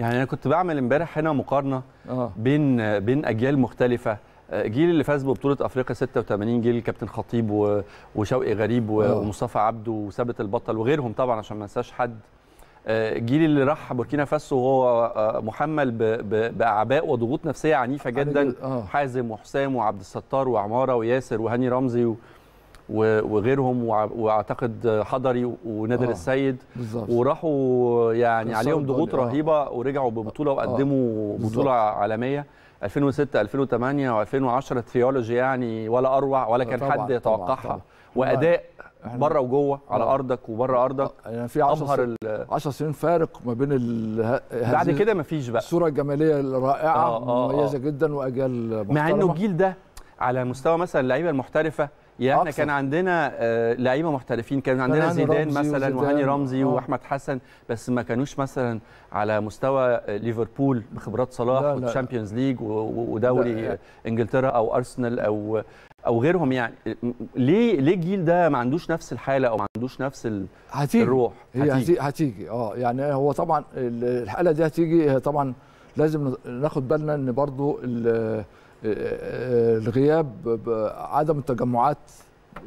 يعني أنا كنت بعمل امبارح هنا مقارنة آه بين بين أجيال مختلفة جيل اللي فاز ببطولة أفريقيا 86 جيل كابتن خطيب وشوقي غريب و- آه. ومصطفى عبده وثابت البطل وغيرهم طبعا عشان ما انساش حد آه، الجيل اللي راح بوركينا فاسو وهو آه، محمل بأعباء وضغوط نفسية عنيفة جدا جد-. حازم وحسام وعبد الستار وعمارة وياسر وهاني رمزي وغيرهم وأعتقد حضري ونادر آه. السيد بالظبط وراحوا يعني عليهم ضغوط آه. رهيبة ورجعوا ببطولة وقدموا بالظبط. بطوله عالميه 2006 2008 و2010 تريولوجي يعني ولا أروع ولا كان طبعاً، حد يتوقعها. وأداء إحنا- بره وجوه على آه. أرضك وبره أرضك يعني في 10 ابهر سنين ال- 10 سنين فارق ما بين بعد كده مفيش بقى الصورة الجمالية الرائعة آه، آه، مميزة آه. جدا وأجيال مع إنه الجيل ده على مستوى مثلا اللعيبة المحترفة يعني إحنا. كان عندنا آه، لعيبة محترفين كان عندنا زيدان مثلا وهاني رمزي آه. وأحمد حسن بس ما كانوش مثلا على مستوى آه، ليفربول بخبرات صلاح لا، لا. وال Champions League ودوري. إنجلترا أو أرسنال أو أو غيرهم يعني ليه ليه الجيل ده ما عندوش نفس الحالة أو ما عندوش نفس ال- هتيجي الروح هتيجي. هتيجي, آه يعني هو طبعا ال- الحالة دي هتيجي طبعا لازم ناخد بالنا إن برضو آه، الغياب عدم التجمعات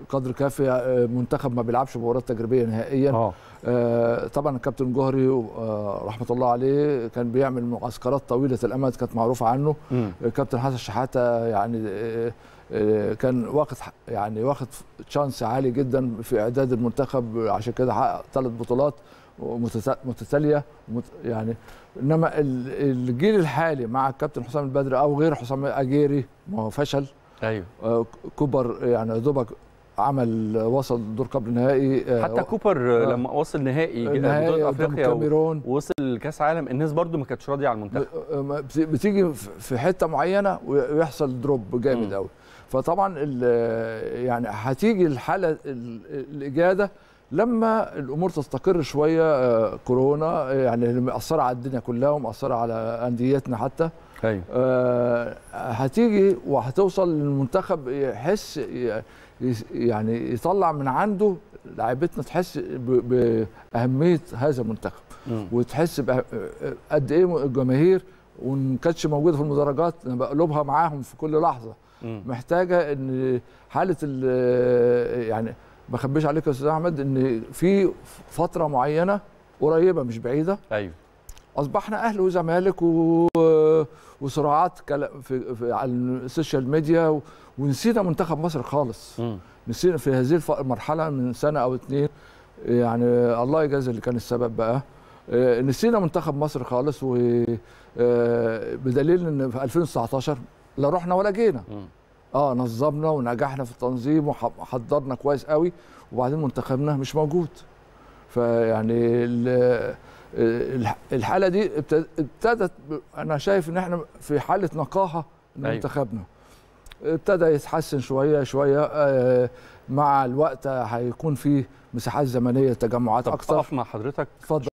قدر كافي آه، منتخب ما بيلعبش مباريات تجريبية نهائيا. آه. آه، طبعا الكابتن جوهري آه، رحمة الله عليه كان بيعمل معسكرات طويلة الأمد كانت معروفة عنه. الكابتن حسن شحاتة يعني آه، آه، كان واخد يعني واخد تشانس عالي جدا في إعداد المنتخب عشان كده حقق ثلاث بطولات. متتاليه يعني إنما ال- الجيل الحالي مع الكابتن حسام البدري أو غير حسام أجيري ما هو فشل أيوه آه، كوبر يعني دوبك عمل وصل دور قبل نهائي آه، حتى كوبر آه. لما وصل نهائي بطوله أفريقيا الكاميرون ووصل لكأس عالم الناس برضو ما كانتش راضية على المنتخب بت- بتيجي في حتة معينة ويحصل دروب. جامد قوي فطبعا يعني هتيجي الحالة ال- الاجاده لما الأمور تستقر شوية آه، كورونا آه، يعني اللي مأثرة على الدنيا كلها ومأثرة على أنديتنا حتى أيوه آه، هتيجي وهتوصل للمنتخب يحس يعني يطلع من عنده لعيبتنا تحس بأهمية هذا المنتخب. وتحس قد إيه الجماهير وإن كانتش موجودة في المدرجات أنا بقلبها معاهم في كل لحظة. محتاجة إن حالة ال- يعني ما اخبيش عليك يا أستاذ أحمد إن في فترة معينة قريبة مش بعيدة. أيوه. أصبحنا أهلي وزمالك و... وصراعات كلا- في... في على السوشيال ميديا و... ونسينا منتخب مصر خالص. مم. نسينا في هذه المرحله من سنة أو اتنين. يعني الله يجازي اللي كان السبب بقى. آه، نسينا منتخب مصر خالص وبدليل إن في 2019 لا رحنا ولا جينا. مم. آه نظمنا ونجحنا في التنظيم وحضرنا كويس قوي وبعدين منتخبنا مش موجود. فيعني ال- الح- الحالة دي ابت- ابتدت أنا شايف إن إحنا في حالة نقاهة أيوة. منتخبنا. ابتدى يتحسن شوية شوية آه، مع الوقت هيكون في مساحات زمنية تجمعات طب أكتر. اقف مع حضرتك. اتفضل.